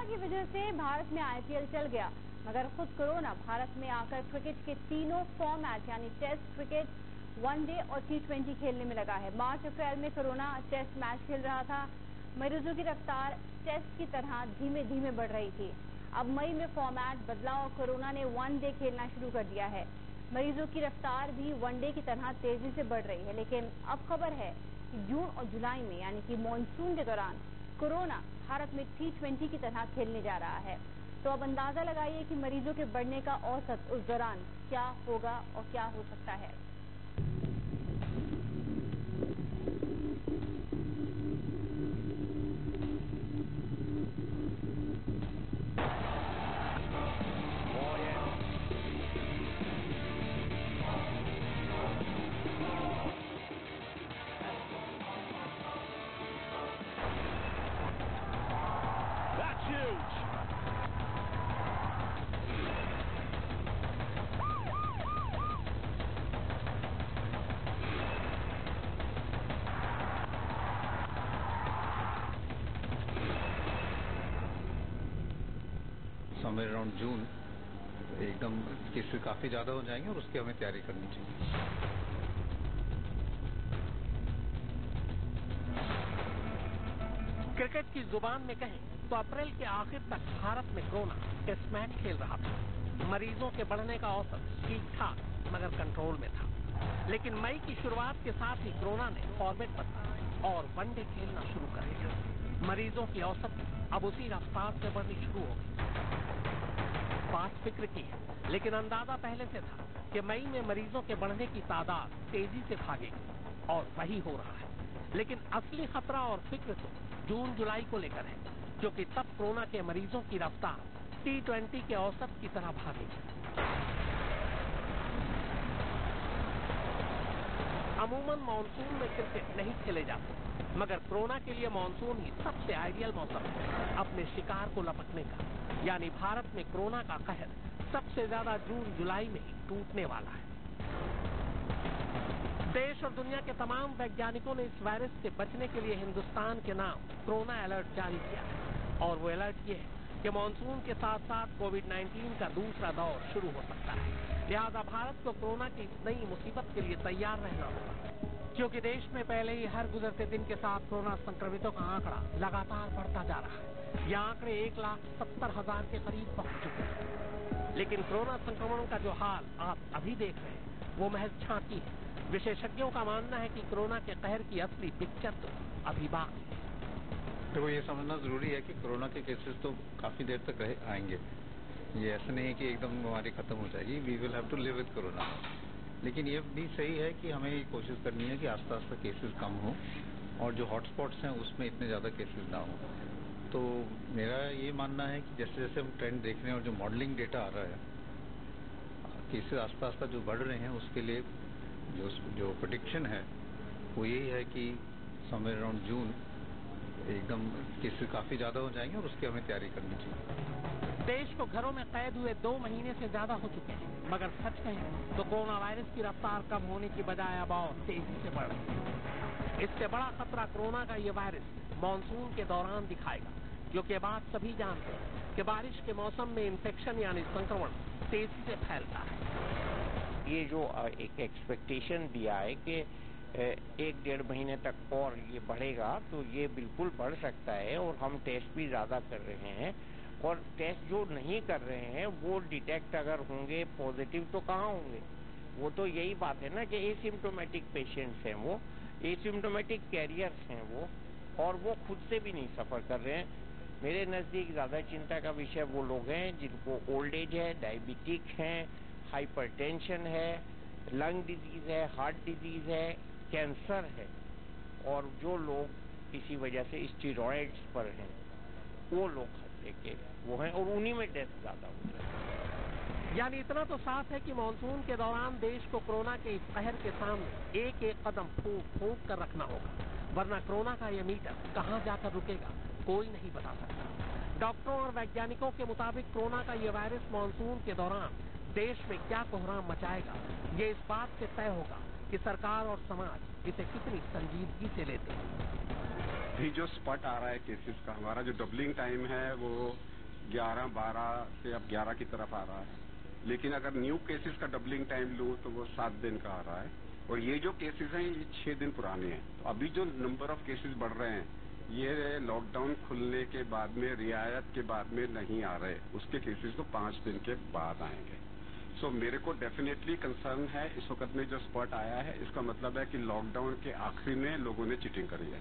Corona की वजह से भारत में आईपीएल चल गया। मगर खुद कोरोना, भारत में आकर क्रिकेट के तीनों फॉर्मेट यानी टेस्ट क्रिकेट वनडे और टी ट्वेंटी खेलने में लगा है। मार्च, अप्रैल में कोरोना टेस्ट मैच खेल रहा था। मरीजों की रफ्तार टेस्ट की तरह धीमे धीमे बढ़ रही थी। अब मई में फॉर्मेट बदला और कोरोना ने वनडे खेलना शुरू कर दिया है। मरीजों की रफ्तार भी वनडे की तरह तेज़ी से बढ़ रही है। लेकिन अब खबर है कि जून और जुलाई में, यानी कि मानसून के दौरान कोरोना भारत में टी ट्वेंटी की तरह खेलने जा रहा है। तो अब अंदाज़ा लगाइए कि मरीजों के बढ़ने का औसत उस दौरान क्या होगा और क्या हो सकता है। समवेयर अराउंड जून एकदम केसेस काफ़ी ज़्यादा हो जाएँगे और उसकी हमें तैयारी करनी चाहिए। क्रिकेट की ज़ुबान में कहें तो अप्रैल के आखिर तक भारत में कोरोना टेस्ट मैच खेल रहा था। मरीजों के बढ़ने का औसत ठीक ठाक मगर कंट्रोल में था। लेकिन मई की शुरुआत के साथ ही कोरोना ने फॉर्मेट बदला और वनडे खेलना शुरू कर दिया। मरीजों की औसत अब उसी रफ्तार से बढ़नी शुरू हो गई। बात फ़िक्र की है, लेकिन अंदाज़ा पहले से था कि मई में मरीजों के बढ़ने की तादाद तेज़ी से भागेगी, और वही हो रहा है। लेकिन असली खतरा और फ़िक्र तो जून, जुलाई को लेकर है क्योंकि तब कोरोना के मरीजों की रफ्तार टी ट्वेंटी के औसत की तरह भागेगी। अमूमन मानसून में क्रिकेट नहीं खेले जाते। मगर कोरोना के लिए मानसून ही सबसे आइडियल मौसम है, अपने शिकार को लपटने का। यानी भारत में कोरोना का कहर सबसे ज़्यादा जून, जुलाई में ही टूटने वाला है। देश और दुनिया के तमाम वैज्ञानिकों ने इस वायरस से बचने के लिए हिंदुस्तान के नाम कोरोना अलर्ट जारी किया है। और वो अलर्ट ये है कि मानसून के साथ साथ कोविड 19 का दूसरा दौर शुरू हो सकता है। लिहाजा भारत को कोरोना की इस नई मुसीबत के लिए तैयार रहना होगा। क्योंकि देश में पहले ही हर गुजरते दिन के साथ कोरोना संक्रमितों का आंकड़ा लगातार बढ़ता जा रहा है। ये आंकड़े एक लाख सत्तर हज़ार के करीब पहुँच चुके हैं। लेकिन कोरोना संक्रमण का जो हाल आप अभी देख रहे हैं, वो महज झांकी है। विशेषज्ञों का मानना है कि कोरोना के कहर की असली पिक्चर तो अभी बाकी है। देखो, ये समझना ज़रूरी है कि कोरोना के केसेस तो काफ़ी देर तक रहे, आएँगे। ये ऐसा नहीं है कि एकदम बीमारी खत्म हो जाएगी। We will have to live with Corona लेकिन ये भी सही है कि हमें कोशिश करनी है कि आस्ता आस्ता केसेस कम हो और जो हॉटस्पॉट्स हैं उसमें इतने ज़्यादा केसेस ना हो। तो मेरा ये मानना है कि जैसे जैसे हम ट्रेंड देख रहे हैं और जो मॉडलिंग डेटा आ रहा है केसेस आस्ता आस्ता जो बढ़ रहे हैं उसके लिए जो जो प्रोडिक्शन है, वो यही है कि समवेयर अराउंड जून एकदम केसेस काफ़ी ज़्यादा हो जाएँगे और उसकी हमें तैयारी करनी चाहिए। देश को घरों में कैद हुए दो महीने से ज़्यादा हो चुके हैं। मगर सच कहें तो कोरोना वायरस की रफ्तार कम होने की बजाय अब और तेज़ी से बढ़ रही है। इससे बड़ा खतरा कोरोना का ये वायरस मानसून के दौरान दिखाएगा क्योंकि बात सभी जानते हैं कि बारिश के मौसम में इन्फेक्शन यानी संक्रमण तेज़ी से फैलता है। ये जो एक एक्सपेक्टेशन दिया है कि एक डेढ़ महीने तक और ये बढ़ेगा तो ये बिल्कुल बढ़ सकता है और हम टेस्ट भी ज़्यादा कर रहे हैं। और टेस्ट जो नहीं कर रहे हैं, वो डिटेक्ट अगर होंगे पॉजिटिव तो कहाँ होंगे? वो तो यही बात है ना कि एसिम्टोमेटिक पेशेंट्स हैं वो एसिम्टोमेटिक कैरियर्स हैं वो, और वो खुद से भी नहीं सफ़र कर रहे हैं। मेरे नज़दीक ज़्यादा चिंता का विषय वो लोग हैं जिनको ओल्ड एज है डायबिटिक हैं हाइपरटेंशन है लंग डिज़ीज़ है हार्ट डिज़ीज़ है कैंसर है, और जो लोग किसी वजह से स्टीरोइड्स पर हैं, वो लोग के वो हैं और उन्हीं में डेथ ज़्यादा हो रहा है। यानी इतना तो साफ़ है कि मानसून के दौरान देश को कोरोना के इस कहर के सामने एक एक कदम फूक फूक कर रखना होगा। वरना कोरोना का ये मीटर कहाँ जाकर रुकेगा, कोई नहीं बता सकता। डॉक्टरों और वैज्ञानिकों के मुताबिक कोरोना का ये वायरस मानसून के दौरान देश में क्या कोहराम मचाएगा, ये इस बात से तय होगा कि सरकार और समाज इसे कितनी संजीदगी से लेते हैं। अभी जो स्पॉट आ रहा है केसेस का, हमारा जो डबलिंग टाइम है वो 11 12 से अब 11 की तरफ़ आ रहा है। लेकिन अगर न्यू केसेस का डबलिंग टाइम लूँ तो वो सात दिन का आ रहा है। और ये जो केसेस हैं, ये छह दिन पुराने हैं। तो अभी जो नंबर ऑफ़ केसेस बढ़ रहे हैं, ये लॉकडाउन खुलने के बाद में, रियायत के बाद में नहीं आ रहे। उसके केसेस तो पाँच दिन के बाद आएँगे। सो मेरे को डेफिनेटली कंसर्न है इस वक्त में जो स्पॉट आया है। इसका मतलब है कि लॉकडाउन के आखिरी में लोगों ने चीटिंग करी है।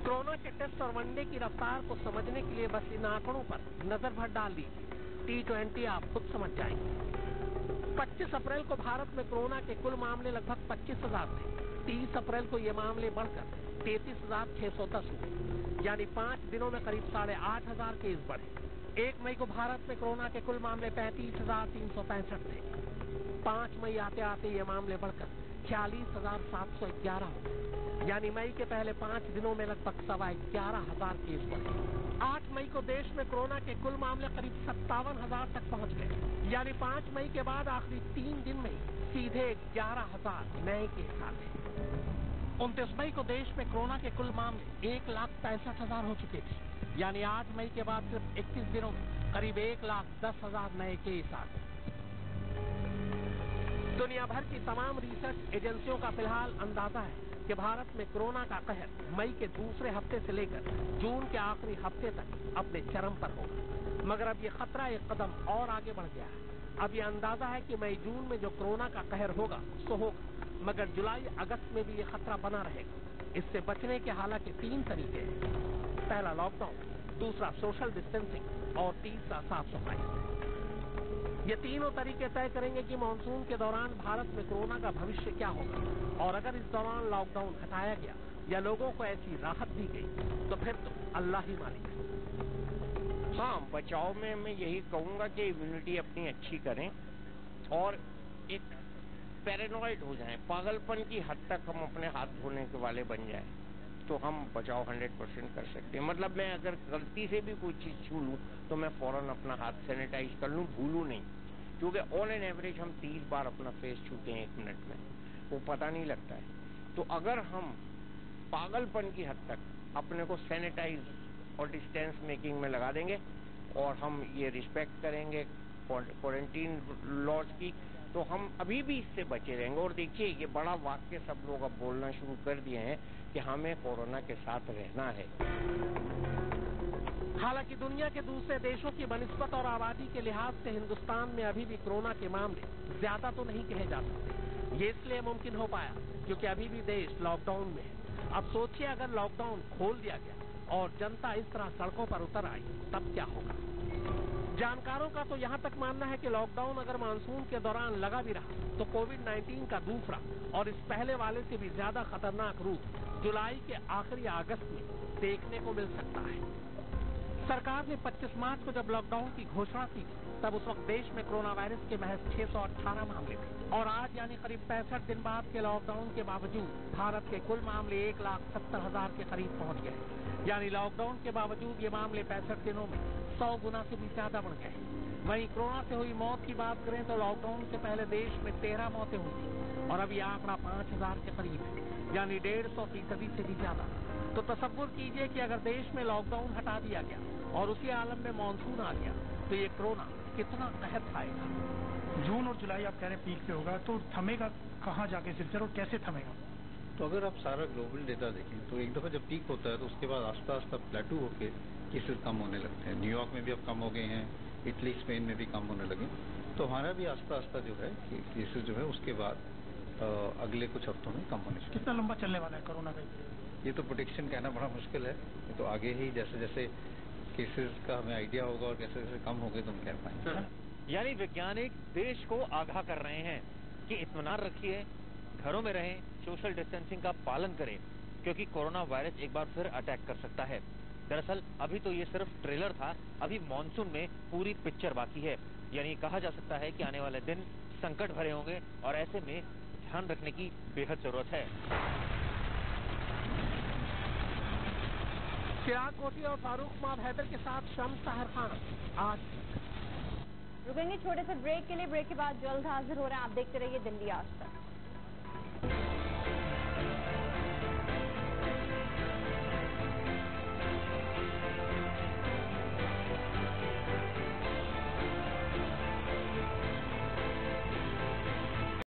कोरोना के टेस्ट और वनडे की रफ्तार को समझने के लिए बस इन आंकड़ों पर नज़र भर डाल दीजिए टी ट्वेंटी आप खुद समझ जाएँगे। 25 अप्रैल को भारत में कोरोना के कुल मामले लगभग पच्चीस हज़ार थे। 30 अप्रैल को ये मामले बढ़कर तैतीस हज़ार छह सौ दस हुए। यानी पाँच दिनों में करीब साढ़े आठ हज़ार केस बढ़े। एक मई को भारत में कोरोना के कुल मामले पैंतीस हज़ार तीन सौ पैंसठ थे। पाँच मई आते आते ये मामले बढ़कर छियालीस हज़ार सात सौ ग्यारह हो गए। यानी मई के पहले पाँच दिनों में लगभग सवा ग्यारह हज़ार केस बढ़े। आठ मई को देश में कोरोना के कुल मामले करीब सत्तावन हज़ार तक पहुँच गए। यानी पाँच मई के बाद आखिरी तीन दिन में सीधे ग्यारह हज़ार नए केस आ गए उनतीस मई को देश में कोरोना के कुल मामले एक लाख पैंसठ हज़ार हो चुके थे। यानी आठ मई के बाद सिर्फ़ इक्कीस दिनों में करीब एक लाख दस हज़ार नए केस आ गए। दुनिया भर की तमाम रिसर्च एजेंसियों का फ़िलहाल अंदाज़ा है कि भारत में कोरोना का कहर मई के दूसरे हफ़्ते से लेकर जून के आखिरी हफ़्ते तक अपने चरम पर होगा। मगर अब ये खतरा एक कदम और आगे बढ़ गया है। अब ये अंदाज़ा है कि मई जून में जो कोरोना का कहर होगा, सो होगा। मगर जुलाई, अगस्त में भी ये खतरा बना रहेगा। इससे बचने के हालाँकि तीन तरीके हैं। पहला लॉकडाउन दूसरा सोशल डिस्टेंसिंग और तीसरा साफ़ सफ़ाई ये तीनों तरीके तय करेंगे कि मानसून के दौरान भारत में कोरोना का भविष्य क्या होगा। और अगर इस दौरान लॉकडाउन हटाया गया या लोगों को ऐसी राहत दी गई तो फिर तो अल्लाह ही मालिक है। हाँ बचाव में मैं यही कहूँगा कि इम्यूनिटी अपनी अच्छी करें और एक पैरानॉइड हो जाएँ, पागलपन की हद तक हम अपने हाथ धोने के वाले बन जाएँ तो हम बचाव 100 परसेंट कर सकते हैं। मतलब मैं अगर गलती से भी कोई चीज़ छू लूँ तो मैं फ़ौरन अपना हाथ सैनिटाइज कर लूँ, भूलूं नहीं। क्योंकि ऑन एन एवरेज हम तीस बार अपना फेस छूते हैं एक मिनट में, वो पता नहीं लगता है। तो अगर हम पागलपन की हद तक अपने को सैनिटाइज और डिस्टेंस मेकिंग में लगा देंगे, और हम ये रिस्पेक्ट करेंगे क्वारंटीन लॉज की तो हम अभी भी इससे बचे रहेंगे। और देखिए, ये बड़ा वाक्य सब लोग अब बोलना शुरू कर दिए हैं कि हमें कोरोना के साथ रहना है। हालाँकि दुनिया के दूसरे देशों की बनस्पत और आबादी के लिहाज से हिंदुस्तान में अभी भी कोरोना के मामले ज़्यादा तो नहीं कहे जा सकते। ये इसलिए मुमकिन हो पाया क्योंकि अभी भी देश लॉकडाउन में है। अब सोचिए, अगर लॉकडाउन खोल दिया गया और जनता इस तरह सड़कों पर उतर आई, तब क्या होगा? जानकारों का तो यहाँ तक मानना है कि लॉकडाउन अगर मानसून के दौरान लगा भी रहा तो कोविड 19 का दूसरा और इस पहले वाले से भी ज़्यादा खतरनाक रूप जुलाई के आखिरी अगस्त में देखने को मिल सकता है। सरकार ने 25 मार्च को जब लॉकडाउन की घोषणा की, तब उस वक्त देश में कोरोना वायरस के महज 618 मामले थे। और आज यानी करीब पैंसठ दिन बाद के लॉकडाउन के बावजूद भारत के कुल मामले एक लाख सत्तर हज़ार के करीब पहुँच गए। यानी लॉकडाउन के बावजूद ये मामले पैंसठ दिनों में सौ गुना से भी ज़्यादा बढ़ गए। वहीं कोरोना से हुई मौत की बात करें तो लॉकडाउन से पहले देश में तेरह मौतें हुई और अब ये आंकड़ा पाँच हज़ार के करीब है यानी डेढ़ सौ फ़ीसदी से भी ज़्यादा। तो तस्वुर कीजिए कि अगर देश में लॉकडाउन हटा दिया गया और उसी आलम में मानसून आ गया तो ये कोरोना कितना कहर खाएगा जून और जुलाई आप कह रहे हैं पीक पे होगा तो थमेगा कहाँ जाके सिलसिला और कैसे थमेगा? तो अगर आप सारा ग्लोबल डेटा देखें तो एक दफ़ा जब पीक होता है तो उसके बाद आस्ता आस्ता प्लेटू होके केसेस कम होने लगते हैं। न्यूयॉर्क में भी अब कम हो गए हैं इटली स्पेन में भी कम होने लगे। तो हमारा भी आस्ता आस्ता जो है केसेस जो है उसके बाद अगले कुछ हफ्तों में कम होने कितना लंबा चलने वाला है कोरोना का? ये तो प्रोटेक्शन कहना बड़ा मुश्किल है। ये तो आगे ही जैसे जैसे केसेस का हमें आइडिया होगा और कैसे कैसे कम हो गए तो हम कह पाएँगे। यानी वैज्ञानिक देश को आगाह कर रहे हैं कि इतमान रखिए घरों में रहें सोशल डिस्टेंसिंग का पालन करें क्योंकि कोरोना वायरस एक बार फिर अटैक कर सकता है। दरअसल अभी तो ये सिर्फ़ ट्रेलर था अभी मानसून में पूरी पिक्चर बाकी है। यानी कहा जा सकता है कि आने वाले दिन संकट भरे होंगे और ऐसे में ध्यान रखने की बेहद ज़रूरत है। चिराग कोटी और फारूक माब हैदर के साथ शम्स ताहर खान। आज रुकेंगे छोटे से ब्रेक के लिए। ब्रेक के बाद जल्द हाजिर हो रहे हैं। आप देखते रहिए दिल्ली आज तक।